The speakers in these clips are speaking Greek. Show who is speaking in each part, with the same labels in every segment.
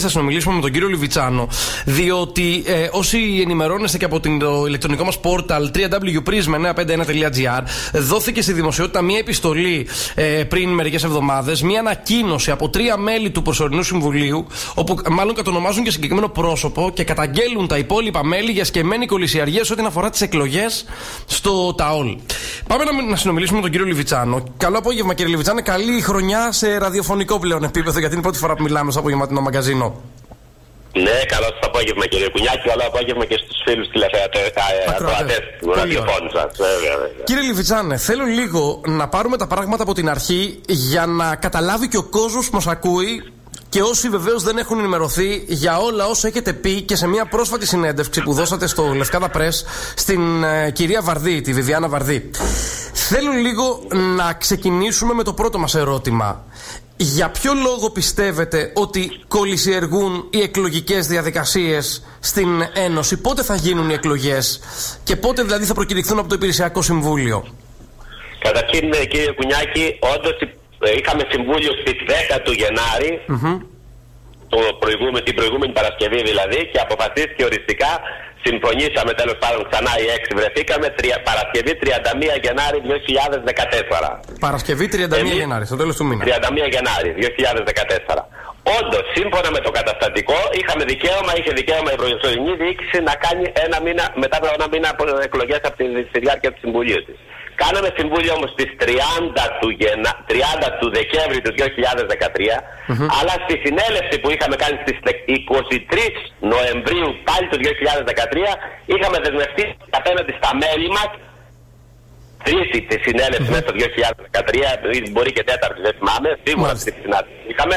Speaker 1: θα συνομιλήσουμε με τον κύριο Λιβιτσάνο, διότι ε, όσοι ενημερώνεστε και από το ηλεκτρονικό μας πόρταλ www.prisma951.gr, δόθηκε στη δημοσιότητα μία επιστολή ε, πριν μερικές εβδομάδες, μία ανακοίνωση από τρία μέλη του προσωρινού συμβουλίου, όπου μάλλον κατονομάζουν και συγκεκριμένο πρόσωπο και καταγγέλουν τα υπόλοιπα μέλη για σκεμμένη κολυσιαργία σε ό,τι αφορά τις εκλογές στο ΤΑΟΛ. Πάμε να, να συνομιλήσουμε με τον κύριο Λιβιτσάνο. Καλό απόγευμα, κύριε Λιβιτσάνο. Καλή χρονιά σε ραδιοφωνικό πλέον επίπεδο, γιατί είναι η πρώτη φορά που μιλάμε στο απογευματινό μαγκαζίνο.
Speaker 2: Ναι, καλό σα απόγευμα κύριε Κουνιάκη, καλό απόγευμα και στους φίλους τηλεθεατές του ραδιοφώνου σα.
Speaker 1: Κύριε Λιβιτσάνε, θέλω λίγο να πάρουμε τα πράγματα από την αρχή για να καταλάβει και ο κόσμος που μας ακούει και όσοι βεβαίως δεν έχουν ενημερωθεί για όλα όσα έχετε πει και σε μια πρόσφατη συνέντευξη που δώσατε στο Λευκάδα Πρέ στην ε, κυρία Βαρδί, τη Βιβιάνα Βαρδί. Θέλω λίγο να ξεκινήσουμε με το πρώτο μας ερώτημα. Για ποιο λόγο πιστεύετε ότι κολλησιεργούν οι εκλογικές διαδικασίες στην Ένωση, πότε θα γίνουν οι εκλογές και πότε δηλαδή θα προκηρυχθούν από το Υπηρεσιακό Συμβούλιο;
Speaker 2: Καταρχήν κύριε Κουνιάκη, όντως ε, είχαμε συμβούλιο στις 10 του γεναρη το προηγούμε, την προηγούμενη Παρασκευή δηλαδή, και αποφασίστηκε οριστικά συμφωνήσαμε τέλος πάντων ξανά οι έξι βρεθήκαμε τρια, Παρασκευή 31 Γενάρη 2014.
Speaker 1: Παρασκευή 31 Εμείς, Γενάρη, στο τέλος του μήνα.
Speaker 2: 31 Γενάρη 2014. Όντως, σύμφωνα με το καταστατικό, είχαμε δικαίωμα, είχε δικαίωμα η προσωρινή διοίκηση να κάνει ένα μήνα, μετά από ένα μήνα από εκλογές από τη, στη διάρκεια του Συμβουλίου της. Κάναμε συμβούλιο όμως στις 30 του, Γενα... 30 του Δεκέμβρη του 2013, αλλά στη συνέλευση που είχαμε κάνει στις 23 Νοεμβρίου πάλι του 2013, είχαμε δεσμευτεί απέναντι στα μέλη μας τρίτη τη συνέλευση μέσα στο 2013, μπορεί και τέταρτη, δεν θυμάμαι, σίγουρα στη συνάντηση είχαμε,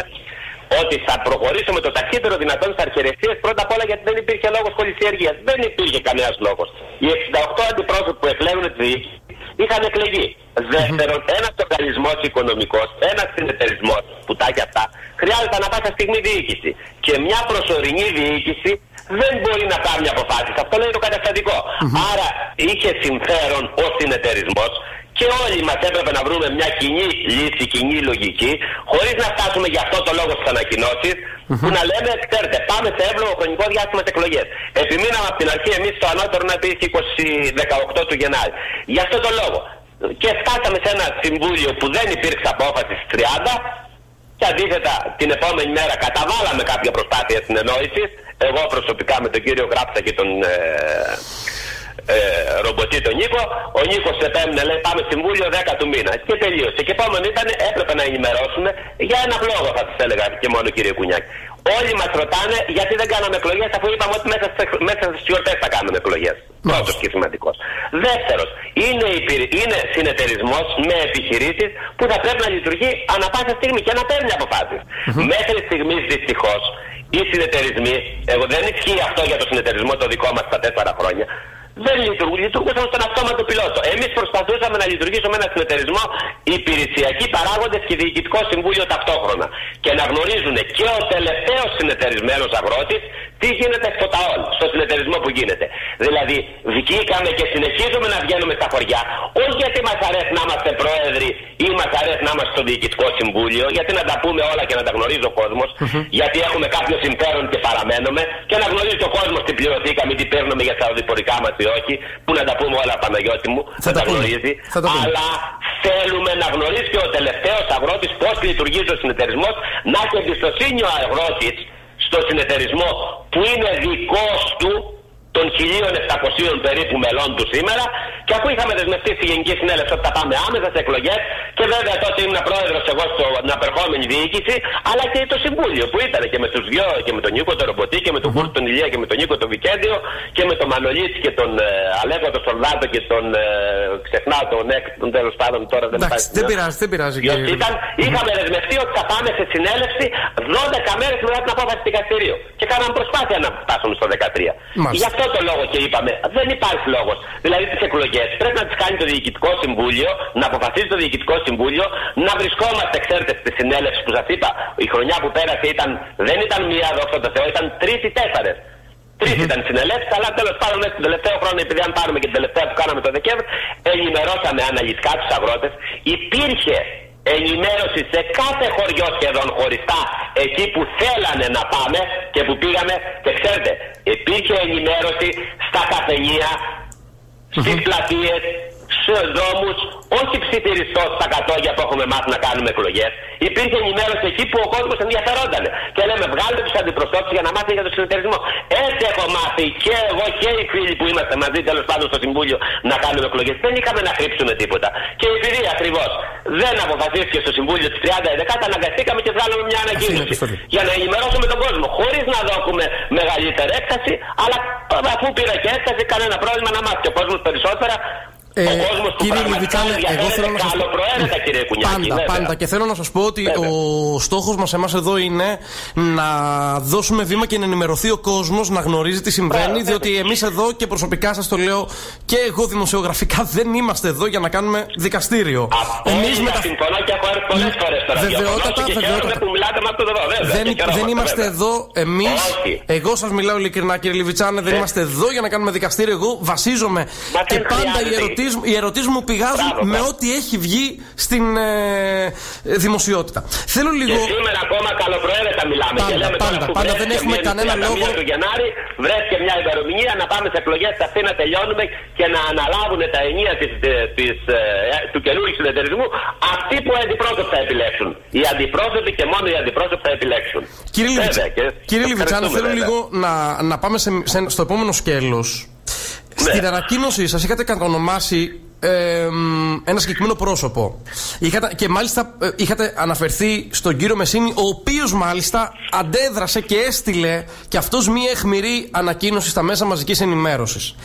Speaker 2: ότι θα προχωρήσουμε το ταχύτερο δυνατόν στα αρχαιρεσίες πρώτα απ' όλα γιατί δεν υπήρχε λόγος κολυσιεργία. Δεν υπήρχε κανένας λόγος. Οι 68 αντιπρόσωποι που εκλέγουν τη διοίκηση είχαν εκλεγεί. Δεύτερον, ένας οργανισμός οικονομικός, ένας συνεταιρισμός, πουτάκια αυτά, χρειάζεται να πάσα στιγμή διοίκηση. Και μια προσωρινή διοίκηση δεν μπορεί να πάρει αποφάσει. Αυτό λέει το καταστατικό. Άρα είχε συμφέρον ο συνεταιρισμός και όλοι μας έπρεπε να βρούμε μια κοινή λύση, κοινή λογική, χωρίς να φτάσουμε για αυτό το λόγο στις ανακοινώσεις, που να λέμε, ξέρετε, πάμε σε εύλογο χρονικό διάστημα σε εκλογές. Επιμείναμε από την αρχή εμείς το ανώτερο να υπήρχε 18 του Γενάρη. Γι' αυτό το λόγο. Και φτάσαμε σε ένα συμβούλιο που δεν υπήρξε απόφαση στις 30 και αντίθετα την επόμενη μέρα καταβάλαμε κάποια προσπάθεια συνεννόησης. Εγώ προσωπικά με τον κύριο Γράψα και τον ε, ε, ρομποτή τον Νίκο. Ο Νίκος επέμεινε, λέει πάμε συμβούλιο 10 του μήνα. Και τελείωσε. Και επόμενο ήταν, έπρεπε να ενημερώσουμε για ένα λόγο, θα τους έλεγα και μόνο κύριε Κουνιάκη. Όλοι μας ρωτάνε γιατί δεν κάναμε εκλογές, αφού είπαμε ότι μέσα, μέσα στις γιορτές θα κάνουμε εκλογές. Πρώτος και σημαντικός. Δεύτερος, είναι, είναι συνεταιρισμός με επιχειρήσεις που θα πρέπει να λειτουργεί ανα πάσα στιγμή και να παίρνει αποφάσεις. Μέχρι στιγμής δυστυχώς οι συνεταιρισμοί, εγώ δεν ισχύει αυτό για το συνεταιρισμό το δικό μας τα τέσσερα χρόνια, δεν λειτουργούν. Λειτουργούσαν στον αυτόματο πιλότο. Εμείς προσπαθούσαμε να λειτουργήσουμε ένα συνεταιρισμό υπηρεσιακοί παράγοντες και διοικητικό συμβούλιο ταυτόχρονα. Και να γνωρίζουν και ο τελευταίος συνεταιρισμένος αγρότης τι γίνεται στο ΤΑΟΛ, στο συνεταιρισμό που γίνεται. Δηλαδή, βγήκαμε και συνεχίζουμε να βγαίνουμε στα χωριά, όχι γιατί μας αρέσει να είμαστε πρόεδροι ή μας αρέσει να είμαστε στο διοικητικό συμβούλιο, γιατί να τα πούμε όλα και να τα γνωρίζει ο κόσμος, γιατί έχουμε κάποιο συμφέρον και παραμένουμε, και να γνωρίζει ο κόσμος τι πληρωθήκαμε, τι παίρνουμε για τα οδηπορικά μας ή όχι, που να τα πούμε όλα Παναγιώτη μου, θα τα, γνωρίζει. αλλά θέλουμε να γνωρίζει και ο τελευταίος αγρότης πώς λειτουργεί ο συνεταιρισμός, να έχει εμπιστοσύνη ο αγρότης στο συνεταιρισμό που είναι δικός του των 1.700 περίπου μελών του σήμερα και αφού είχαμε δεσμευτεί στη Γενική Συνέλευση ότι θα πάμε άμεσα σε εκλογές και βέβαια τότε ήμουν πρόεδρος εγώ στην απερχόμενη διοίκηση αλλά και το Συμβούλιο που ήταν και με τους δυο και με τον Νίκο τον Ρομποτή και με τον Κούρτ τον Ηλία και με τον Νίκο τον Βικέντιο και με τον Μανολίτη και τον ε, Αλέγο τον Σολδάτο και τον ε, ξεχνάω τον Εκ τον τέλος πάντων τώρα δεν
Speaker 1: Εντάξει, δεν πειράζει, δεν πειράζει.
Speaker 2: Ήταν, είχαμε δεσμευτεί ότι θα πάμε σε συνέλευση 12 μέρες μετά την απόφαση του δικαστηρίου και κάναμε προσπάθεια να φτάσουμε στο 13. Γι' αυτό αυτό το λόγο και είπαμε, δεν υπάρχει λόγος. Δηλαδή τις εκλογές πρέπει να τι κάνει το Διοικητικό Συμβούλιο, να αποφασίζει το Διοικητικό Συμβούλιο, να βρισκόμαστε, ξέρετε, στη συνέλευση που σας είπα, η χρονιά που πέρασε ήταν, δεν ήταν μία δόξα τω Θεώ, ήταν τρει ή τέσσερι. Τρει mm-hmm. ήταν συνελεύσει, αλλά τέλος πάντων μέχρι τον τελευταίο χρόνο, επειδή αν πάρουμε και την τελευταία που κάναμε το Δεκέμβρη, ενημερώσαμε αναλυτικά τους αγρότες. Υπήρχε ενημέρωση σε κάθε χωριό σχεδόν χωριστά εκεί που θέλανε να πάμε και που πήγαμε και ξέρετε υπήρχε ενημέρωση στα καφενεία, στις πλατείες, στου δρόμους, όχι ψιθυριστό στα κατόγια που έχουμε μάθει να κάνουμε εκλογές. Υπήρχε ενημέρωση εκεί που ο κόσμος ενδιαφερόταν. Και λέμε, βγάλτε τους αντιπροσώπους για να μάθει για τον συνεταιρισμό. Έτσι έχω μάθει και εγώ και οι φίλοι που είμαστε μαζί τέλος πάντων στο Συμβούλιο να κάνουμε εκλογές. Δεν είχαμε να κρύψουμε τίποτα. Και επειδή ακριβώς δεν αποφασίστηκε στο Συμβούλιο της 30 αναγκαστήκαμε και βγάλαμε μια ανακοίνωση. Για να ενημερώσουμε τον κόσμο. Χωρίς να δώσουμε μεγαλύτερη έκταση, αλλά αφού πήρα και έκταση, κανένα πρόβλημα να μάθει και ο κόσμος περισσότερα
Speaker 1: ε, κύριε Λιβιτσάλε, εγώ θέλω να σας πω. Πάντα,
Speaker 2: βέβαια.
Speaker 1: πάντα. Και θέλω να σας πω ότι βέβαια. ο στόχος μας εμάς εδώ είναι να δώσουμε βήμα και να ενημερωθεί ο κόσμος, να γνωρίζει τι συμβαίνει. Βέβαια. Διότι εμείς εδώ και προσωπικά σας το λέω και εγώ δημοσιογραφικά δεν είμαστε εδώ για να κάνουμε δικαστήριο.
Speaker 2: Εμείς με τα. Συμφωνώ και έχω έρθει πολλές φορές τώρα.
Speaker 1: Βεβαιότατα, βεβαιότατα. Δεν, δεν είμαστε εδώ εμείς. Εγώ σας μιλάω ειλικρινά, κύριε Λιβιτσάνε, δεν είμαστε εδώ για να κάνουμε δικαστήριο. Εγώ βασίζομαι και πάντα οι ερωτήσει οι ερωτήσεις μου πηγάζουν με ό,τι έχει βγει στην ε, δημοσιότητα. Θέλω λίγο.
Speaker 2: Και σήμερα ακόμα καλοπροαίρετα μιλάμε.
Speaker 1: Πάντα,
Speaker 2: και λέμε
Speaker 1: πάντα, πάντα δεν έχουμε κανένα λόγο.
Speaker 2: Του Γενάρη βρέθηκε μια ημερομηνία να πάμε σε εκλογές αυτή να τελειώνουμε και να αναλάβουν τα ενία της, της, ε, του καινούργιου συνεταιρισμού αυτοί που αντιπρόσωποι θα επιλέξουν. Οι αντιπρόσωποι και μόνο οι αντιπρόσωποι θα επιλέξουν.
Speaker 1: Κύριε, Λιβιτσα... Κύριε Λιβιτσάνο, θέλω λίγο να, να πάμε σε, σε, στο επόμενο σκέλος ναι. Στην ανακοίνωσή σας είχατε κατονομάσει ε, ένα συγκεκριμένο πρόσωπο. Είχατε, και μάλιστα ε, είχατε αναφερθεί στον κύριο Μεσίνη, ο οποίος μάλιστα αντέδρασε και έστειλε και αυτός μία εχμηρή ανακοίνωση στα μέσα μαζικής ενημέρωσης.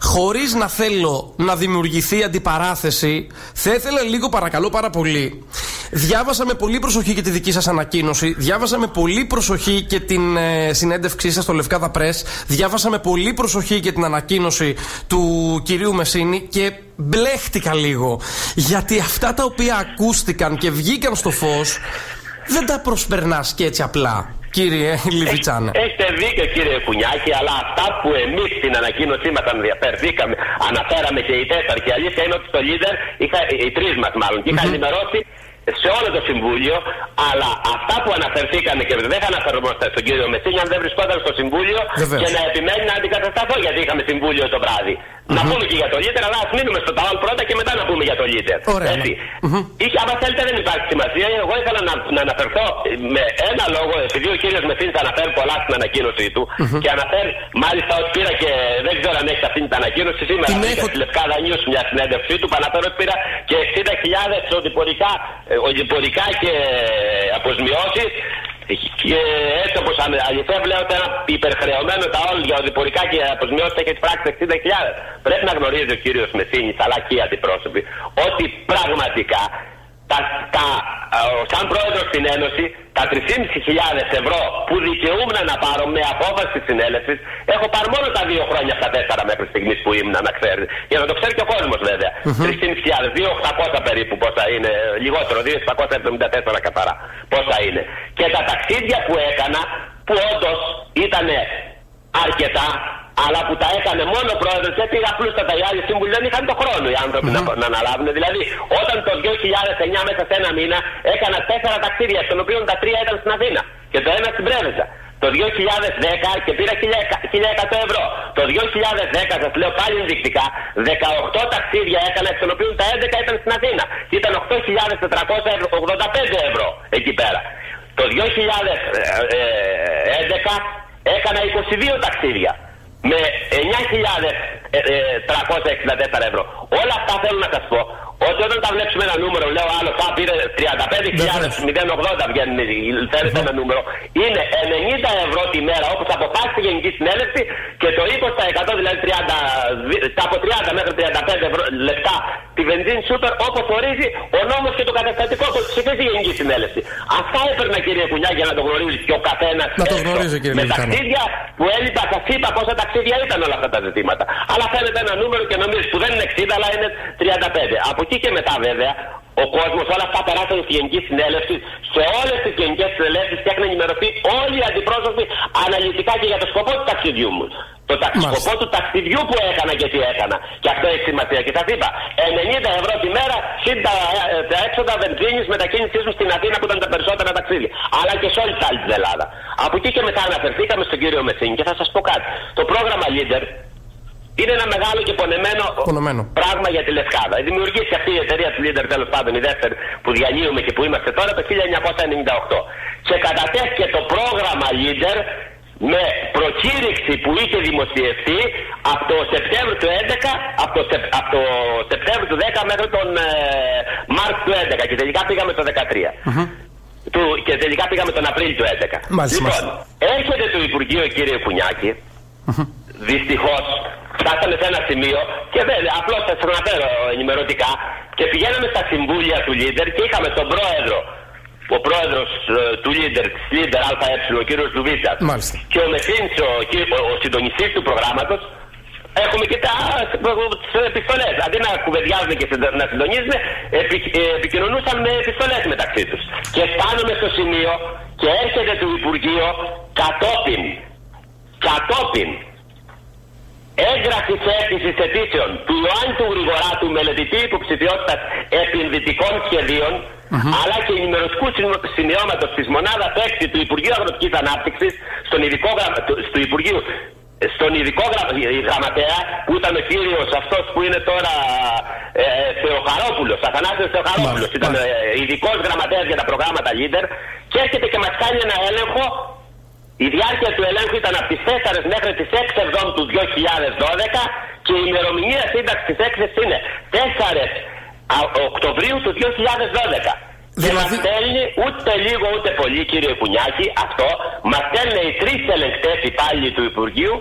Speaker 1: Χωρίς να θέλω να δημιουργηθεί αντιπαράθεση, θα ήθελα λίγο παρακαλώ πάρα πολύ. Διάβασα με πολύ προσοχή και τη δική σας ανακοίνωση, διάβασα με πολύ προσοχή και την ε, συνέντευξή σας στο Λευκάδα Press, διάβασα με πολύ προσοχή και την ανακοίνωση του κυρίου Μεσίνη και μπλέχτηκα λίγο. Γιατί αυτά τα οποία ακούστηκαν και βγήκαν στο φως δεν τα προσπερνάς και έτσι απλά. Κύριε Λιβιτσάνα.
Speaker 2: Έχετε δίκιο κύριε Κουνιάκη, αλλά αυτά που εμείς στην ανακοίνωσή μας αναφερθήκαμε, αναφέραμε και οι τέσσερι και η αλήθεια είναι ότι στο Λίδερ, οι τρεις μας μάλλον, και είχα ενημερώσει σε όλο το Συμβούλιο, αλλά αυτά που αναφερθήκανε και δεν θα αναφερόμαστε στον κύριο Μεσίνη αν δεν βρισκόταν στο Συμβούλιο Βεβαίως. και να επιμένει να αντικατασταθώ γιατί είχαμε Συμβούλιο το βράδυ. Mm-hmm. Να πούμε και για το Λίτερ, αλλά ας μείνουμε στο Ταόλ πρώτα και μετά να πούμε για το Λίτερ.
Speaker 1: Ωραία. Έτσι.
Speaker 2: Mm-hmm. Είχε, άμα θέλετε δεν υπάρχει σημασία. Εγώ ήθελα να, να αναφερθώ με ένα λόγο, επειδή ο κύριος Μεσίνη αναφέρει πολλά στην ανακοίνωσή του mm-hmm. και αναφέρει μάλιστα ότι πήρα και δεν ξέρω αν έχεις αυτή την ανακοίνωση σήμερα. Την έχω... Στη Λευκάδα News μια συνέντευξή του που αναφέρει ότι πήρα και 60.000 οδηπορικά, ε, οδηπορικά και αποσμιώσεις και έτσι όπως αληθεύει ότι ένα υπερχρεωμένο τα όλα για οδηπορικά και αποσμιώσει έχει πράξει 60.000. Πρέπει να γνωρίζει ο κύριος Μεσίνης αλλά και οι αντιπρόσωποι ότι πραγματικά τα, τα, σαν πρόεδρος στην Ένωση τα 3.500 ευρώ που δικαιούμουν να πάρω με απόφαση τη συνέλευσης έχω πάρει μόνο τα δύο χρόνια στα τέσσερα μέχρι στιγμής που ήμουν να ξέρεις. Για να το ξέρει και ο κόσμος βέβαια. Mm-hmm. 3.500, 2.800 περίπου πόσα είναι, λιγότερο, 2.774 καθαρά πόσα είναι. Και τα ταξίδια που έκανα που όντως ήταν αρκετά αλλά που τα έκανε μόνο ο πρόεδρος γιατί απλούστατα οι άλλοι σύμβουλοι δεν είχαν το χρόνο οι άνθρωποι mm-hmm. να, να αναλάβουν. Δηλαδή, όταν το 2009 μέσα σε ένα μήνα έκανα τέσσερα ταξίδια, των οποίων τα τρία ήταν στην Αθήνα και το ένα στην Πρέβεζα. Το 2010 και πήρα 1100 ευρώ. Το 2010, σας λέω πάλι ενδεικτικά, 18 ταξίδια έκανα, εκ των οποίων τα 11 ήταν στην Αθήνα. Και ήταν 8.485 ευρώ εκεί πέρα. Το 2011 έκανα 22 ταξίδια με 9.364 ευρώ. Όλα αυτά θέλω να σας πω. Ότι όταν τα βλέψουμε ένα νούμερο, λέω άλλο, θα πήρε 35.080 βγαίνει, θέλετε ένα νούμερο, είναι 90 ευρώ τη μέρα όπως αποφάσισε η Γενική Συνέλευση και το 20% δηλαδή 30, από 30 μέχρι 35 ευρώ, λεπτά τη βενζίνη σούπερ όπως ορίζει ο νόμος και το καταστατικό που ψηφίζει η Γενική Συνέλευση. Αυτά έπαιρνα κύριε Κουνιά για να το γνωρίζει και ο καθένας.
Speaker 1: Να το γνωρίζει κύριε
Speaker 2: Με ταξίδια που έλειπα, σας είπα πόσα ταξίδια ήταν όλα αυτά τα ζητήματα. Αλλά φαίνεται ένα νούμερο και νομίζει που δεν είναι 60 αλλά είναι 35. Από εκεί και μετά βέβαια ο κόσμος όλα αυτά περάσανε στη Γενική Συνέλευση. Σε όλες τις Γενικές Συνελεύσεις και έχουν ενημερωθεί όλοι οι αντιπρόσωποι αναλυτικά και για το σκοπό του ταξιδιού μου. Το σκοπό του ταξιδιού που έκανα και τι έκανα. Και αυτό έχει σημασία. Και σας είπα, 90 ευρώ τη μέρα συν τα, ε, τα έξοδα βενζίνης μετακίνησής μου στην Αθήνα που ήταν τα περισσότερα ταξίδια. Αλλά και σε όλη την άλλη την Ελλάδα. Από εκεί και μετά αναφερθήκαμε στον κύριο Μεσίνη και θα σας πω κάτι. Το πρόγραμμα Leader είναι ένα μεγάλο και πονεμένο,
Speaker 1: πονεμένο.
Speaker 2: πράγμα για τη Λευκάδα. Δημιουργήθηκε αυτή η εταιρεία του Leader τέλος πάντων, η δεύτερη που διανύουμε και που είμαστε τώρα το 1998. Και κατατέθηκε το πρόγραμμα Leader με προκήρυξη που είχε δημοσιευτεί από το Σεπτέμβριο του 11, από το, από το Σεπτέμβριο του 10 μέχρι τον ε, Μάρτιο του 11 και τελικά πήγαμε το 13. Του, και τελικά πήγαμε τον Απρίλιο του 11.
Speaker 1: Μάλιστα,
Speaker 2: λοιπόν, έρχεται το Υπουργείο κύριε Κουνιάκη, δυστυχώς φτάσαμε σε ένα σημείο και δεν, απλώς θα σας αναφέρω ενημερωτικά. Και πηγαίναμε στα συμβούλια του Λίντερ και είχαμε τον πρόεδρο ο πρόεδρος ε, του Λίντερ, τη Λίντερ ΑΕ, ο κύριος Λουβίτσα, και ο Μεσίνη, ο, ο, ο συντονιστής του προγράμματος, έχουμε και τα επιστολές. Αντί να κουβεντιάζουν και να συντονίζουν, επι, ε, επικοινωνούσαν με επιστολές μεταξύ τους. Και φτάνουμε στο σημείο και έρχεται το Υπουργείο κατόπιν, κατόπιν έγγραφη αίτηση αιτήσεων του Ιωάννη του Γρηγοράτου, μελετητή υποψηφιότητας επενδυτικών σχεδίων, αλλά και ενημερωτικού σημειώματος της μονάδας 6 του Υπουργείου Αγροτικής Ανάπτυξης στον ειδικό, στο Υπουργείο στον ειδικό γραμματέα που ήταν ο κύριος αυτός που είναι τώρα ε, Θεοχαρόπουλος, Αθανάσιος Θεοχαρόπουλος. Ήταν ε, ειδικός γραμματέας για τα προγράμματα Leader. Και έρχεται και μας κάνει ένα έλεγχο η διάρκεια του ελέγχου ήταν από τις 4 μέχρι τις 6 Εβδόμου του 2012 και η ημερομηνία σύνταξης της έκθεσης είναι 4 Οκτωβρίου του 2012. Δηλαδή... Και μας στέλνει ούτε λίγο ούτε πολύ κύριε Κουνιάκη αυτό, μας στέλνει οι τρεις ελεγκτές υπάλληλοι του Υπουργείου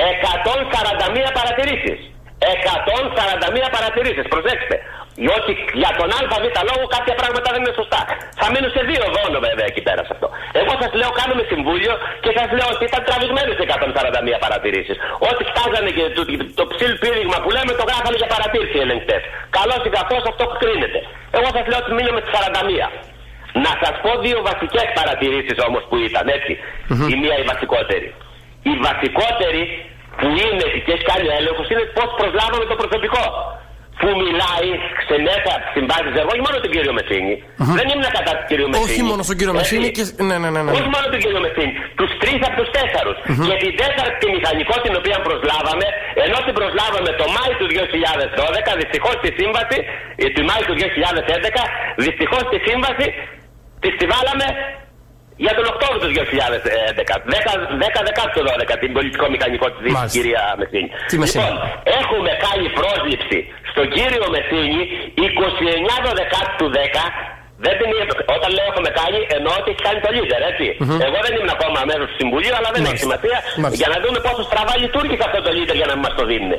Speaker 2: 141 παρατηρήσεις. 141 παρατηρήσεις, προσέξτε. Διότι για τον ΑΒ λόγο κάποια πράγματα δεν είναι σωστά. Θα μείνω σε δύο δόνο βέβαια εκεί πέρα σε αυτό. Εγώ σας λέω κάνουμε συμβούλιο και σας λέω ότι ήταν τραβηγμένες 141 παρατηρήσεις. Ό,τι φτάζανε και το, το ψηλ πήριγμα που λέμε το γράφανε για παρατήρηση οι ελεγκτές. Καλός ή καθώ αυτό κρίνεται. Εγώ σας λέω ότι μείνω με τι 41. Να σας πω δύο βασικές παρατηρήσεις όμως που ήταν έτσι. Η μία η βασικότερη. Η βασικότερη που είναι και έχει κάνει έλεγχος είναι πώς προσλάβαμε το προσωπικό που μιλάει σε μέσα συμβάσει εγώ, όχι μόνο τον κύριο Μεσίνη. Mm-hmm. Δεν ήμουν κατά τον κύριο Μεσίνη.
Speaker 1: Όχι μόνο στον κύριο Μεσίνη και. Ναι, ναι, ναι, ναι.
Speaker 2: Όχι μόνο τον κύριο Μεσίνη. Τους τρεις από τους τέσσερους. Mm-hmm. Και την τέταρτη μηχανικό την οποία προσλάβαμε, ενώ την προσλάβαμε το Μάη του 2012, δυστυχώς τη σύμβαση, ε, του Μάη του 2011, δυστυχώς τη σύμβαση της τη βάλαμε για τον Οκτώβριο του 2011. 10 12 την πολιτικό μηχανικό της Δύσης, κυρία Μεσίνη. Λοιπόν, έχουμε κάνει πρόσληψη στον κύριο Μεσίνη 29 12 του 10 δεν την, όταν λέω έχουμε κάνει, εννοώ ότι έχει κάνει το leader, έτσι. Mm-hmm. Εγώ δεν ήμουν ακόμα μέρο του Συμβουλίου, αλλά δεν Μάλιστα. έχει σημασία Μάλιστα. για να δούμε πόσο στραβά λειτουργήσε αυτό το leader για να μας το δίνουν.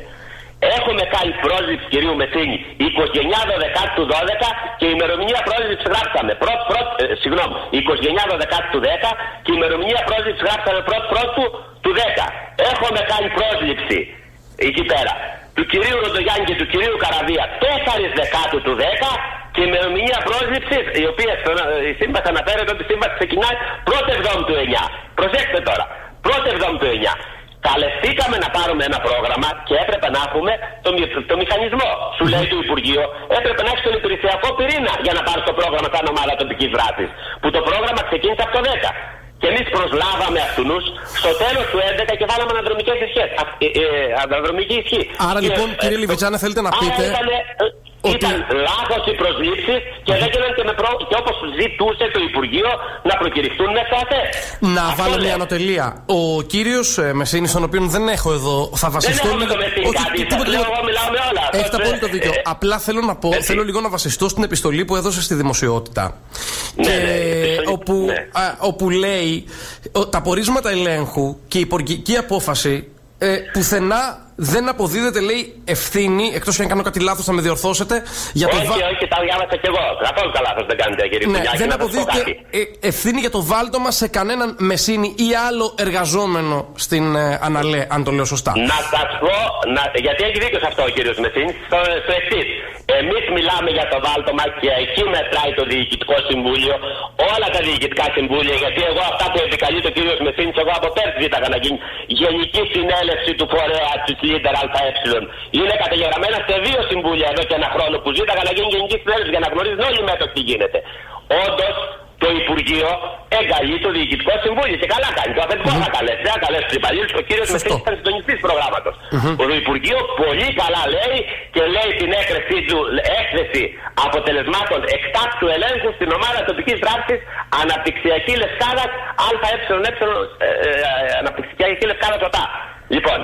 Speaker 2: Έχουμε κάνει πρόσληψη κυρίου Μεσίνη 29 12 του 12 και η ημερομηνία πρόσληψη γράψαμε. Πρώτ, πρώτ, ε, συγγνώμη, 29 12 του 10 και η ημερομηνία πρόσληψη γράψαμε πρώτ, πρώτ του, του 10. Έχουμε κάνει πρόσληψη εκεί πέρα του κυρίου Ροντογιάννη και του κυρίου Καραβία 4 δεκάτου του 10 και η ημερομηνία πρόσληψη, η οποία η σύμβαση αναφέρεται ότι η σύμβαση ξεκινάει 1η Εβδόμου του 9. Προσέξτε τώρα, 1η Εβδόμου του 9. Καλεστήκαμε να πάρουμε ένα πρόγραμμα και έπρεπε να έχουμε το, το μηχανισμό. Σου λέει το Υπουργείο, έπρεπε να έχεις τον υπηρεσιακό πυρήνα για να πάρεις το πρόγραμμα σαν ομάδα τοπικής δράσης. Που το πρόγραμμα ξεκίνησε από το 10. Και εμείς προσλάβαμε αυτούς στο τέλος του 11 και βάλαμε αναδρομικές ισχύες. Ε, ε, αναδρομική ισχύ.
Speaker 1: Άρα λοιπόν, κύριε Λιβιτσάνε, θέλετε να πείτε.
Speaker 2: Ότι... Ήταν λάθος οι προσλήψει και δεν έγιναν και, προ... και όπως ζητούσε το Υπουργείο να προκηρυχθούν μέσα αυτέ.
Speaker 1: Να Αυτό βάλω μια ανωτελεία. Ο κύριος ε, Μεσίνης, τον οποίο δεν έχω εδώ, θα βασιστώ.
Speaker 2: Δεν έχω με Όχι, κάτι, τίποτα. Λέω, εγώ μιλάω με όλα.
Speaker 1: Έχετε απόλυτο δίκιο. Ε, Απλά θέλω να πω, έτσι. θέλω λίγο να βασιστώ στην επιστολή που έδωσε στη δημοσιότητα. Ναι, και ναι, όπου, ναι. Α, όπου λέει ο, τα πορίσματα ελέγχου και η υπουργική απόφαση ε, πουθενά δεν αποδίδεται, λέει, ευθύνη, εκτός και αν κάνω κάτι λάθος, θα με διορθώσετε.
Speaker 2: Για όχι, το... όχι, τα διάβασα κι εγώ. Καθόλου καλά δεν κάνετε, κύριε ναι,
Speaker 1: Δεν αποδίδεται ε, ευθύνη για το βάλτομα σε κανέναν μεσίνη ή άλλο εργαζόμενο στην ε, Αναλέ, αν το λέω σωστά.
Speaker 2: Να σας πω, να, γιατί έχει δίκιο σε αυτό ο κύριος Μεσίνης, στο, στο εξής. Εμείς μιλάμε για το βάλτομα και εκεί μετράει το Διοικητικό Συμβούλιο, όλα τα διοικητικά συμβούλια. Γιατί εγώ αυτά που επικαλεί το κύριος Μεσίνης, εγώ από πέρσι ζήταγα να γίνει Γενική Συνέλευση του Φορέα της Λίντερ ΑΕ. Είναι καταγεγραμμένα σε δύο συμβούλια εδώ και ένα χρόνο που ζήταγα να γίνει Γενική Συνέλευση για να γνωρίζουν όλοι μέσα τι γίνεται. Όντως το Υπουργείο εγκαλεί το Διοικητικό Συμβούλιο. Και καλά κάνει. Το αφεντικό θα καλέσει. Δεν θα καλέσει του υπαλλήλου. Ο κύριος Μεσίνη ήταν συντονιστής προγράμματος. Το Υπουργείο πολύ καλά λέει και λέει την έκθεση του έκθεση αποτελεσμάτων εκτάκτου ελέγχου στην ομάδα τοπικής δράσης αναπτυξιακή λευκάδα ΑΕΕ ε, ε, αναπτυξιακή λευκάδα ΟΤΑ. Λοιπόν,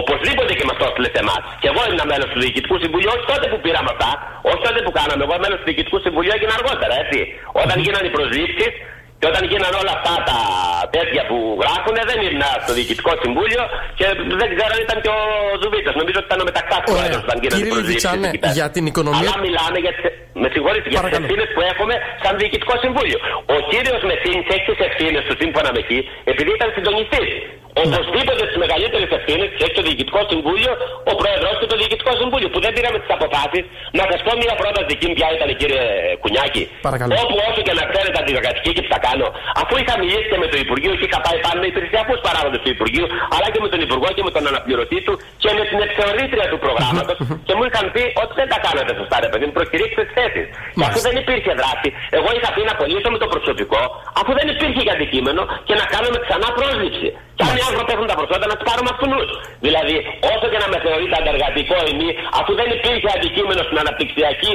Speaker 2: Οπωσδήποτε και μα το έστειλε εμάς. Και εγώ ήμουν μέλος του Διοικητικού Συμβουλίου, όχι τότε που πήραμε αυτά, όχι τότε που κάναμε. Εγώ μέλος του Διοικητικού Συμβουλίου έγινα αργότερα, έτσι. Όταν γίνανε οι προσλήψεις και όταν γίνανε όλα αυτά τα τέτοια που γράφουν, δεν ήμουν στο Διοικητικό Συμβούλιο και δεν ξέρω αν ήταν και ο Ζουβίτα. Νομίζω ότι ήταν ο μεταξά πρόεδρος όταν γίνανε οι προσλήψεις.
Speaker 1: για την οικονομία.
Speaker 2: Αλλά μιλάμε για, με συγχωρείτε, για τις ευθύνες που έχουμε σαν Διοικητικό Συμβούλιο. Ο κύριος Μεθύνη έχεις τι ευθύνες του σύμφωνα με εκεί, επειδή ήταν συντονιστής. Οπωσδήποτε τις μεγαλύτερες ευθύνες έχει το Διοικητικό Συμβούλιο, ο Πρόεδρό και το Διοικητικό Συμβούλιο που δεν πήραμε τις αποφάσεις. Να σας πω μια πρόταση δική μου, ποια ήταν κύριε Κουνιάκη.
Speaker 1: Παρακαλώ.
Speaker 2: Όπου όσο και να ξέρετε αντιδραστική και τι θα κάνω, αφού είχα μιλήσει και με το Υπουργείο και είχα πάει πάνω με υπηρεσιακού παράγοντες του Υπουργείου, αλλά και με τον Υπουργό και με τον αναπληρωτή του και με την επιθεωρήτρια του προγράμματος και μου είχαν πει ότι δεν τα κάνατε σωστά, ρε παιδί μου, προκηρύξτε τις θέσεις. Και αφού δεν υπήρχε δράση, εγώ είχα πει να απολύσω με το προσωπικό, αφού δεν υπήρχε και αντικείμενο και να κάνουμε ξανά πρόσληψη. Και αν οι άνθρωποι έχουν τα προσόντα να τους πάρουμε αυτούς. Δηλαδή, όσο και να με θεωρείτε αντεργατικό εμείς, αφού δεν υπήρχε αντικείμενο στην αναπτυξιακή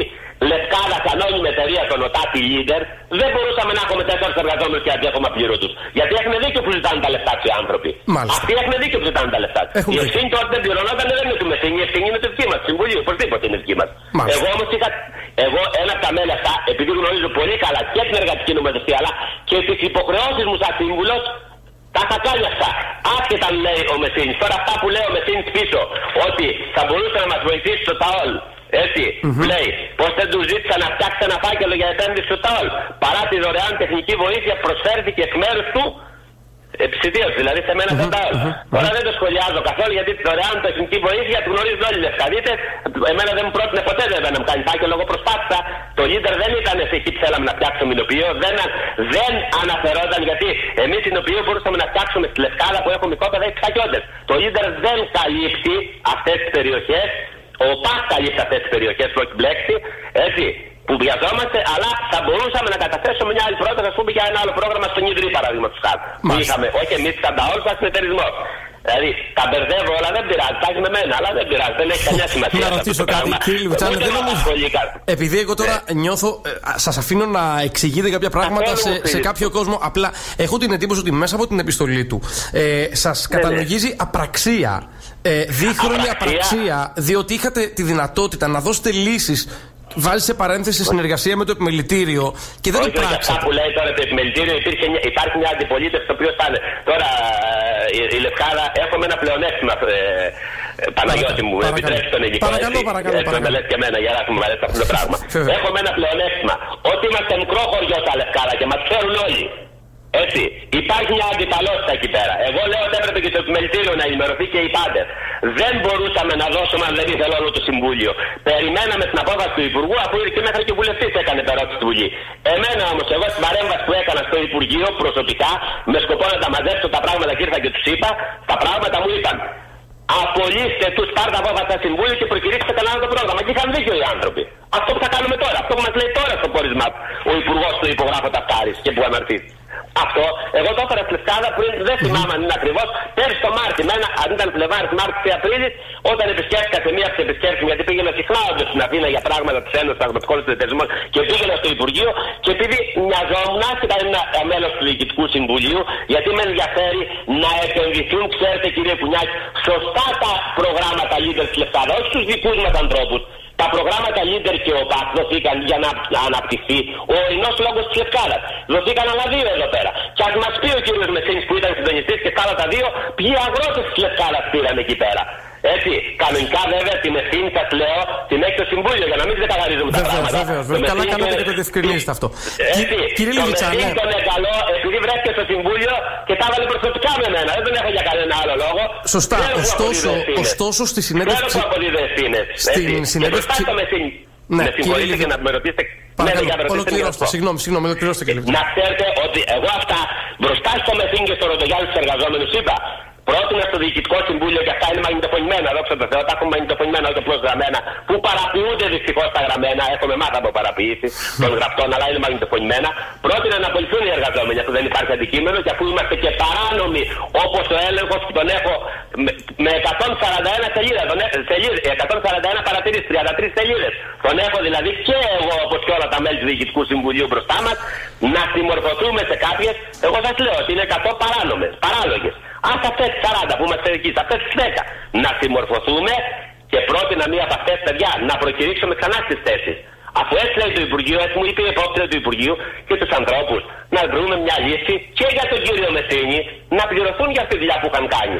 Speaker 2: λευκάδα κανόνιμη εταιρεία των ΟΤΑΤΗ Leader, δεν μπορούσαμε να έχουμε τέσσερις εργαζόμενους και αντί έχουμε απλήρωτου. Γιατί έχουν δίκιο που ζητάνε τα λεφτά του οι άνθρωποι.
Speaker 1: Μάλιστα.
Speaker 2: Αυτοί έχουν δίκιο που ζητάνε τα λεφτά του. Η ευθύνη τότε δεν πληρωνόταν, δεν είναι του μεσίνη, η ευθύνη είναι του δική μας, του Συμβουλίου. Οπωσδήποτε είναι δική μας. Εγώ όμως είχα, εγώ ένα από τα μέλη αυτά, επειδή γνωρίζω πολύ καλά και την εργατική νομοθεσία, αλλά και τις υποχρεώσεις μου σαν σύμβουλος, τα θα κάνει αυτά. Άσχετα λέει ο Μεσίνης. Τώρα αυτά που λέει ο Μεσίνης πίσω, ότι θα μπορούσε να μας βοηθήσει το ΤΑΟΛ. Έτσι, mm-hmm. λέει, πώ δεν τους ζήτησα να φτιάξει ένα φάκελο για επένδυση στο ΤΑΟΛ. Παρά τη δωρεάν τεχνική βοήθεια προσφέρθηκε εκ μέρους του Επισητίω, δηλαδή σε μένα δεν τα Τώρα δεν το σχολιάζω καθόλου γιατί τη δωρεάν τεχνική βοήθεια τη γνωρίζουν όλοι οι λευκαδίτε. Εμένα δεν μου πρότεινε ποτέ δεν να μου κάνει φάκελο. Εγώ προσπάθησα. Το leader δεν ήταν σε εκεί που θέλαμε να φτιάξουμε υλοποιείο. Δεν, δεν αναφερόταν γιατί εμείς υλοποιείο μπορούσαμε να φτιάξουμε στη λευκάδα που έχουμε οικόπεδα ή ξακιώντε. Το leader δεν καλύπτει αυτές τις περιοχές. Ο ΠΑΚ καλύπτει αυτές τις περιοχές που έχει μπλέξει. Έτσι που βιαζόμαστε, αλλά θα μπορούσαμε να καταθέσουμε μια άλλη πρόταση, ας πούμε, για ένα άλλο πρόγραμμα στον Ιδρύ, παραδείγματος χάρη. Που είχαμε, όχι εμείς, σαν τα όλα, σαν εταιρισμό. Δηλαδή τα μπερδεύω όλα, δεν πειράζει. Τα με μένα, αλλά δεν πειράζει. Δεν έχει καμιά σημασία.
Speaker 1: Να ρωτήσω κάτι, κύριε Λουτσάνη, δεν Επειδή εγώ τώρα ναι. νιώθω, ε, σας αφήνω να εξηγείτε κάποια πράγματα σε, σε κάποιο κόσμο. Απλά έχω την εντύπωση ότι μέσα από την επιστολή του ε, σας ναι, ναι. καταλογίζει απραξία. Ε, δίχρονη απραξία, διότι είχατε τη δυνατότητα να δώσετε λύσεις βάζει σε παρένθεση συνεργασία με το επιμελητήριο και δεν
Speaker 2: το
Speaker 1: πράξει.
Speaker 2: Αυτά που λέει τώρα το επιμελητήριο υπήρχε, υπάρχει μια αντιπολίτευση το οποίο θα είναι. Τώρα η, η Λευκάδα έχουμε ένα πλεονέκτημα. Ε, Παναγιώτη μου, επιτρέψτε τον ελληνικό.
Speaker 1: Παρακαλώ, παρακαλώ.
Speaker 2: παρακαλώ. Με λες και εμένα, για να μου αρέσει αυτό το πράγμα. Έχουμε ένα πλεονέκτημα. Ότι είμαστε μικρό χωριό στα Λευκάδα και μας ξέρουν όλοι. Έτσι. Υπάρχει μια αντιπαλότητα εκεί πέρα. Εγώ λέω ότι έπρεπε και το επιμελητήριο να ενημερωθεί και οι πάντες. Δεν μπορούσαμε να δώσουμε αν δεν ήθελε όλο το Συμβούλιο. Περιμέναμε την απόφαση του Υπουργού, αφού και μέχρι και ο βουλευτής έκανε περώτηση στη Βουλή. Εμένα όμως, εγώ στην παρέμβαση που έκανα στο Υπουργείο προσωπικά, με σκοπό να τα μαζέψω τα πράγματα και ήρθα και τους είπα, τα πράγματα μου είπαν. Απολύστε τους, πάρτε απόφαση στα Συμβούλιο και προκυρήστε καλά το πρόγραμμα. Και είχαν δίκιο οι άνθρωποι. Αυτό που θα κάνουμε τώρα, αυτό που μας λέει τώρα στο πόρισμα ο Υπουργός του υπογράφω Ταφτάρη και που αναρτήσει. Αυτό, εγώ το έφερα στη Λευκάδα πριν, δεν θυμάμαι αν είναι ακριβώς, πέρσι το Μάρτιο, μένα, αν ήταν Φλεβάρι, Μάρτιο ή Απρίλης, όταν επισκέφθηκα σε μία από τις επισκέψεις γιατί πήγαινα συχνά όντω στην Αθήνα για πράγματα της Ένωσης Αγροτικών Συνεταιρισμών και πήγαινα στο Υπουργείο και επειδή μοιαζόμουν, ήταν ένα μέλος του Διοικητικού Συμβουλίου, γιατί με ενδιαφέρει να επενδυθούν, ξέρετε κύριε Κουνιάκη, σωστά τα προγράμματα leader της Λευκάδα, όχι του δικούς μας ανθρώπους, τα προγράμματα Leader και ο ΠΑΚ δοθήκαν για να αναπτυχθεί ο ορεινός λόγος της Λευκάδας. Δοθήκαν άλλα δύο εδώ πέρα. Και ας μας πει ο κύριος Μεσίνης που ήταν συντονιστής και τα άλλα τα δύο, ποιοι αγρότες της Λευκάδας πήραν εκεί πέρα. Έτσι, κανονικά βέβαια την ευθύνη σας λέω την έχει το Συμβούλιο για να μην ξεκαθαρίζουμε τα πράγματα.
Speaker 1: Βεβαίως, βεβαίω. Καλά κάνετε και το διευκρινίσετε αυτό.
Speaker 2: Έτσι,
Speaker 1: Κύριε
Speaker 2: το
Speaker 1: Λιβιτσάνη.
Speaker 2: Μεσίνη τον εκαλώ επειδή βρέθηκε στο Συμβούλιο και τα έβαλε προσωπικά με μένα. Δεν τον έχω για κανένα άλλο λόγο.
Speaker 1: Σωστά.
Speaker 2: Δεν έχω
Speaker 1: Ωστόσο,
Speaker 2: αποδίδει ευθύνες.
Speaker 1: ωστόσο στη
Speaker 2: Δεν
Speaker 1: συνέντευξη.
Speaker 2: έχω αποδίδει ευθύνες,
Speaker 1: Στην
Speaker 2: έτσι.
Speaker 1: συνέντευξη-
Speaker 2: Και μπροστά στο Μεσίνη.
Speaker 1: Ναι,
Speaker 2: με
Speaker 1: κύριε
Speaker 2: συγχωρείτε
Speaker 1: Λιβι-
Speaker 2: και να με ρωτήσετε. Ναι,
Speaker 1: Παρακαλώ,
Speaker 2: για να ρωτήσετε
Speaker 1: ολοκληρώστε.
Speaker 2: αυτό.
Speaker 1: Συγγνώμη, συγγνώμη, ολοκληρώστε κύριε Λιβιτσάνη.
Speaker 2: Να ξέρετε ότι εγώ αυτά μπροστά στο Μεθύν και στο Ροντογιάλ τους εργαζόμενους είπα. Πρότεινα στο Διοικητικό Συμβούλιο και αυτά είναι μαγνητοφωνημένα, δόξα τω Θεώ, τα έχουμε μαγνητοφωνημένα, όχι απλώς γραμμένα, που παραποιούνται δυστυχώς τα γραμμένα. Έχουμε μάθει από παραποιήσει των γραπτών, αλλά είναι μαγνητοφωνημένα. Πρότεινα να απολυθούν οι εργαζόμενοι αφού δεν υπάρχει αντικείμενο και αφού είμαστε και παράνομοι όπως ο έλεγχος που τον έχω με- με 141 σελίδα, τον έ- σελίδες, 141 παρατηρήσεις, 33 σελίδες. Τον έχω δηλαδή και εγώ όπως και όλα τα μέλη του Διοικητικού Συμβουλίου μπροστά μας να συμμορφωθούμε σε κάποιες. Εγώ σας λέω ότι είναι 100 παράνομες, παράλογες. Α αυτέ τι 40 που είμαστε εκεί, σε αυτέ τι 10 να συμμορφωθούμε και πρότεινα μία από αυτές, παιδιά, να προκηρύξουμε ξανά τι θέσεις. Αφού έτσι λέει το Υπουργείο, έτσι μου είπε η επόπτρια του Υπουργείου και τους ανθρώπους, να βρούμε μια λύση και για τον κύριο Μεσίνη να πληρωθούν για αυτή τη δουλειά που είχαν κάνει.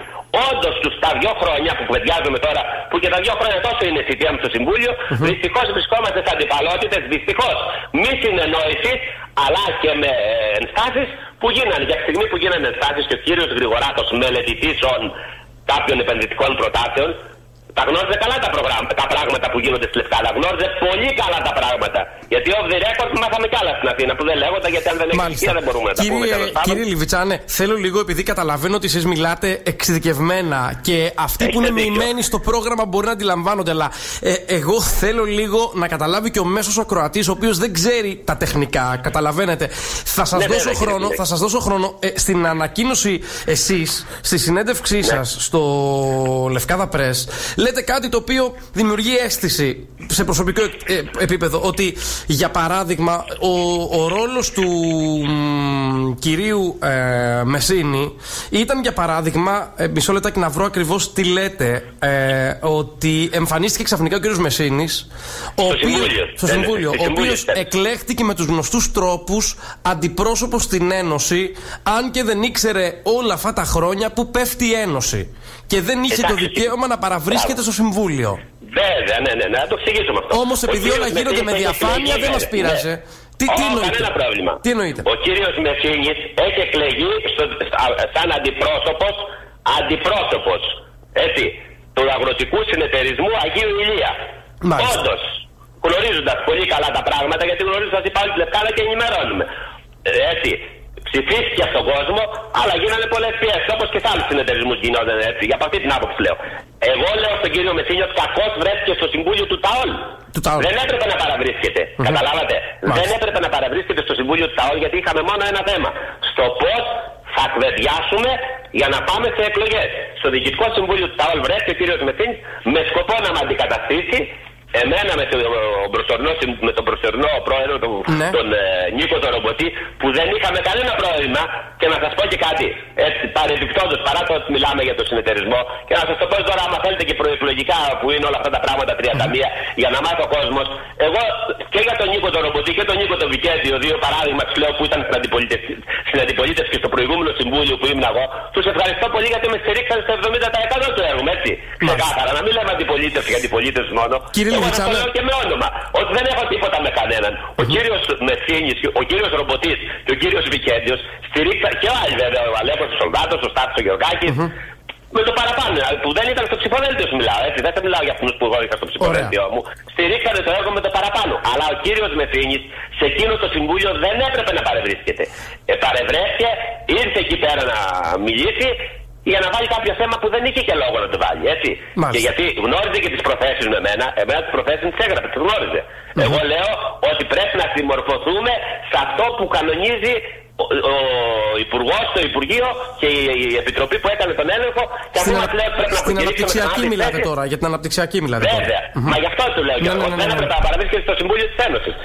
Speaker 2: Όντως, τους τα δύο χρόνια που κουβεντιάζουμε τώρα, που και τα δύο χρόνια τόσο είναι η θητεία μου στο Συμβούλιο, δυστυχώς βρισκόμαστε σε αντιπαλότητες, δυστυχώς μη συνεννόηση, αλλά και με ενστάσεις που γίνανε. Για τη στιγμή που γίνανε ενστάσεις και ο κύριος Γρηγοράτος, μελετητής κάποιων επενδυτικών προτάσεων, τα γνώριζε καλά τα, προγράμματα, τα πράγματα που γίνονται στη Λευκάδα. Γνώριζε πολύ καλά τα πράγματα. Γιατί off the record μάθαμε κι άλλα στην Αθήνα που δεν λέγονταν γιατί αν δεν έχει στοιχεία δεν μπορούμε να τα πούμε.
Speaker 1: Κύριε,
Speaker 2: τέλος πάντων.
Speaker 1: κύριε Λιβιτσάνε, θέλω λίγο επειδή καταλαβαίνω ότι εσείς μιλάτε εξειδικευμένα και αυτοί που είναι
Speaker 2: Έχετε δίκιο.
Speaker 1: μοιημένοι στο πρόγραμμα μπορεί να αντιλαμβάνονται. Αλλά ε, εγώ θέλω λίγο να καταλάβει και ο μέσος ακροατή, ο οποίος δεν ξέρει τα τεχνικά. Καταλαβαίνετε. Θα σας
Speaker 2: Ναι,
Speaker 1: δώσω
Speaker 2: βέβαια, κύριε
Speaker 1: χρόνο,
Speaker 2: Φίλε.
Speaker 1: θα σας δώσω χρόνο ε, στην ανακοίνωση εσείς, στη συνέντευξή
Speaker 2: Ναι.
Speaker 1: σας στο Λευκάδα Press, λέτε κάτι το οποίο δημιουργεί αίσθηση σε προσωπικό ε, επίπεδο. Ότι για παράδειγμα, ο, ο ρόλος του μ, κυρίου ε, Μεσίνη ήταν για παράδειγμα, ε, μισό λεπτάκι να βρω ακριβώς τι λέτε, ε, ότι εμφανίστηκε ξαφνικά ο κύριος Μεσίνης.
Speaker 2: Στο Συμβούλιο.
Speaker 1: Στο
Speaker 2: Δεν είναι,
Speaker 1: Συμβούλιο.
Speaker 2: στο
Speaker 1: Ο
Speaker 2: Συμβούλιο
Speaker 1: οποίος
Speaker 2: ήταν.
Speaker 1: εκλέχτηκε με τους γνωστούς τρόπους αντιπρόσωπος στην Ένωση, αν και δεν ήξερε όλα αυτά τα χρόνια που πέφτει η Ένωση. Και δεν είχε το
Speaker 2: Εντάξει.
Speaker 1: δικαίωμα να παραβρίσκεται στο Συμβούλιο.
Speaker 2: Βέβαια, ναι, ναι, ναι, να το εξηγήσουμε αυτό.
Speaker 1: Όμως
Speaker 2: Ο
Speaker 1: επειδή
Speaker 2: κύριος
Speaker 1: όλα γίνονται με
Speaker 2: Μεσίνης έχει
Speaker 1: διαφάνεια
Speaker 2: εκλεγεί,
Speaker 1: δεν μας
Speaker 2: βέβαια.
Speaker 1: πείραζε.
Speaker 2: Ναι.
Speaker 1: Τι, τι
Speaker 2: Ω,
Speaker 1: εννοείτε;
Speaker 2: Κανένα πρόβλημα.
Speaker 1: Τι εννοείτε;
Speaker 2: Ο κύριος Μεσίνης έχει εκλεγεί στο, στα- σαν αντιπρόσωπος, αντιπρόσωπος, έτσι, του αγροτικού συνεταιρισμού Αγίου Ηλία.
Speaker 1: Μάλιστα.
Speaker 2: Όντως, γνωρίζοντας πολύ καλά τα πράγματα, γιατί γνωρίζω ότι πάλι τη Λευκάδα και ενημερώνουμε. Ε, Έτσι, ψηφίστηκε στον κόσμο, αλλά γίνανε πολλές πιέσεις, όπως και σε άλλους συνεταιρισμούς γινόταν έτσι. Για από αυτή την άποψη λέω. Εγώ λέω στον κύριο Μεσίνη ότι κακώς βρέθηκε στο Συμβούλιο του ΤΑΟΛ.
Speaker 1: Του ΤΑΟΛ.
Speaker 2: Δεν έπρεπε να παραβρίσκεται. Καταλάβατε.
Speaker 1: Μάλιστα.
Speaker 2: Δεν έπρεπε να παραβρίσκεται στο Συμβούλιο του ΤΑΟΛ γιατί είχαμε μόνο ένα θέμα. Στο πώς θα κβεντιάσουμε για να πάμε σε εκλογές. Στο Διοικητικό Συμβούλιο του ΤΑΟΛ βρέθηκε ο κύριος Μεσίνης με σκοπό να με αντικαταστήσει εμένα με, το, προσωρινό, συμ- με τον προσωρινό πρόεδρο του,
Speaker 1: Ναι.
Speaker 2: τον ε, Νίκο τον Ρομποτή που δεν είχαμε κανένα πρόβλημα. Και να σας πω και κάτι. Έτσι παρεμπιπτόντως παρά το ότι μιλάμε για το συνεταιρισμό και να σας το πω τώρα άμα θέλετε και προεκλογικά που είναι όλα αυτά τα πράγματα 31 για να μάθει ο κόσμος εγώ και για τον Νίκο τον Ρομποτή και τον Νίκο τον Βικέντιο δύο παράδειγμα τους λέω που ήταν στην αντιπολίτευση, στην αντιπολίτευση και στο προηγούμενο συμβούλιο που ήμουν εγώ τους ευχαριστώ πολύ γιατί με στηρίξαν στο 70% του έργου μου, έτσι ξεκάθαρα να μην λέμε αντιπολίτευση και αντιπολίτευση μόνο.
Speaker 1: Κύριε
Speaker 2: εγώ θα το
Speaker 1: Λιβιτσάνα.
Speaker 2: λέω και με όνομα. Ότι δεν έχω τίποτα με κανέναν. Ο κύριος Μεσίνη, ο κύριος Ρομποτής και ο κύριος Βικέντιος στηρίξαν και άλλοι βέβαια. Ο Αλέκος ο Σολδάτος, ο Στάθος ο γεωργακη Με το παραπάνω, που δεν ήταν στο ψηφοδέλτιο σου μιλάω, έτσι. Δεν θα μιλάω για αυτούς που εγώ είχα στο ψηφοδέλτιο μου. Στηρίξανε το έργο με το παραπάνω. Αλλά ο κύριος Μεσίνη σε εκείνο το συμβούλιο δεν έπρεπε να παρευρίσκεται. Ε, παρευρέθηκε, ήρθε εκεί πέρα να μιλήσει για να βάλει κάποιο θέμα που δεν είχε και λόγο να το βάλει, έτσι.
Speaker 1: Μάλιστα.
Speaker 2: Και γιατί γνώριζε και τις προθέσεις με μένα, εμένα τις προθέσεις τις έγραφε, τις γνώριζε. Εγώ λέω ότι πρέπει να συμμορφωθούμε σε αυτό που κανονίζει ο, ο Υπουργός, το Υπουργείο και η, η Επιτροπή που έκανε τον έλεγχο. Και
Speaker 1: Στην,
Speaker 2: αφού
Speaker 1: ανα-
Speaker 2: μας λέει πρέπει να
Speaker 1: στην
Speaker 2: προκηρύξουμε
Speaker 1: αναπτυξιακή
Speaker 2: ξανά τις
Speaker 1: μιλάτε
Speaker 2: θέσεις,
Speaker 1: τώρα. Για την αναπτυξιακή μιλάτε τώρα.
Speaker 2: Βέβαια. Μα γι' αυτό του λέω.
Speaker 1: Ναι,
Speaker 2: και
Speaker 1: ναι,
Speaker 2: εγώ
Speaker 1: ναι, ναι,
Speaker 2: δεν
Speaker 1: ναι.
Speaker 2: έπρεπε να παραμείνει και στο Συμβούλιο της Ένωσης.